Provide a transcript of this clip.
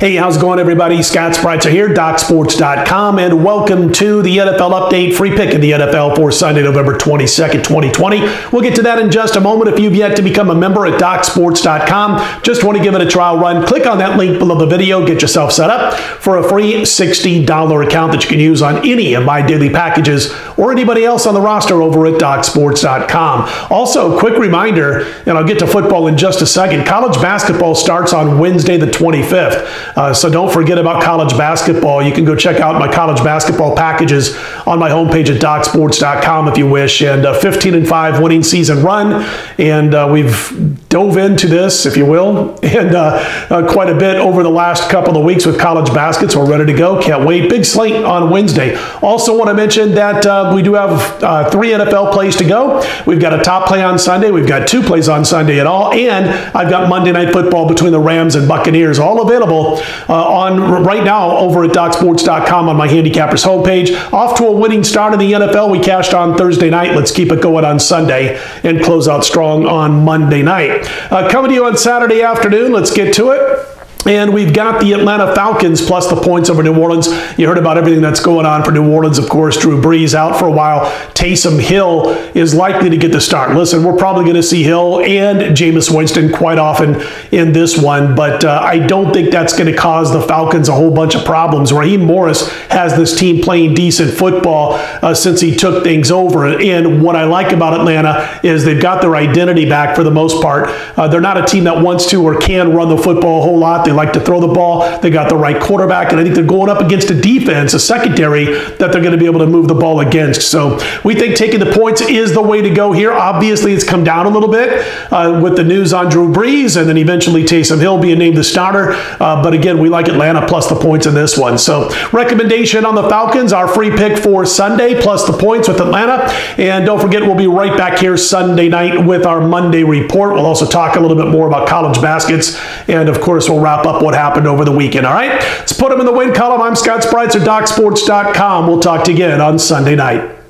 Hey, how's it going, everybody? Scott Spreitzer here, DocSports.com, and welcome to the NFL Update free pick of the NFL for Sunday, November 22nd, 2020. We'll get to that in just a moment. If you've yet to become a member at DocSports.com, just want to give it a trial run, click on that link below the video, get yourself set up for a free $60 account that you can use on any of my daily packages or anybody else on the roster over at DocSports.com. Also, quick reminder, and I'll get to football in just a second, college basketball starts on Wednesday, the 25th. Uh, so don't forget about college basketball. You can go check out my college basketball packages on my homepage at docsports.com if you wish. And uh, 15 and 5 winning season run. And uh, we've dove into this, if you will, and uh, uh, quite a bit over the last couple of weeks with college baskets. We're ready to go. Can't wait. Big slate on Wednesday. Also, want to mention that we do have three NFL plays to go. We've got a top play on Sunday. We've got two plays on Sunday at all. And I've got Monday Night Football between the Rams and Buccaneers all available uh, on right now over at DocSports.com on my handicappers homepage. Off to a winning start in the NFL. We cashed on Thursday night. Let's keep it going on Sunday and close out strong on Monday night. Uh, coming to you on Saturday afternoon. Let's get to it. And we've got the Atlanta Falcons plus the points over New Orleans. You heard about everything that's going on for New Orleans, of course. Drew Brees out for a while. Taysom Hill is likely to get the start. Listen, we're probably going to see Hill and Jameis Winston quite often in this one, but uh, I don't think that's going to cause the Falcons a whole bunch of problems. Raheem Morris has this team playing decent football uh, since he took things over. And what I like about Atlanta is they've got their identity back for the most part. Uh, they're not a team that wants to or can run the football a whole lot. They like to throw the ball. They got the right quarterback, and I think they're going up against a defense, a secondary that they're going to be able to move the ball against. So we think taking the points is the way to go here. Obviously, it's come down a little bit uh, with the news on Drew Brees, and then eventually Taysom Hill being named the starter. Uh, but again, we like Atlanta plus the points in this one. So recommendation on the Falcons, our free pick for Sunday plus the points with Atlanta. And don't forget, we'll be right back here Sunday night with our Monday report. We'll also talk a little bit more about college baskets, and of course, we'll wrap up what happened over the weekend. All right, let's put them in the win column. I'm Scott Spreitzer, DocSports.com. We'll talk to you again on Sunday night.